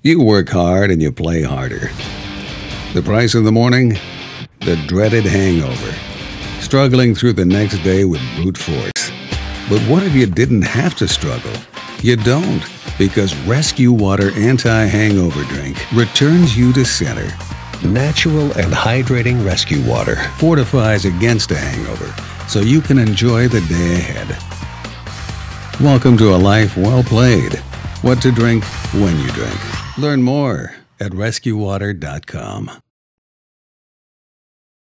You work hard and you play harder. The price of the morning? The dreaded hangover. Struggling through the next day with brute force. But what if you didn't have to struggle? You don't, because RESQWATER Anti Hangover Drink returns you to center. Natural and hydrating RESQWATER. Fortifies against a hangover so you can enjoy the day ahead. Welcome to a life well played. What to drink when you drink. Learn more at resqwater.com.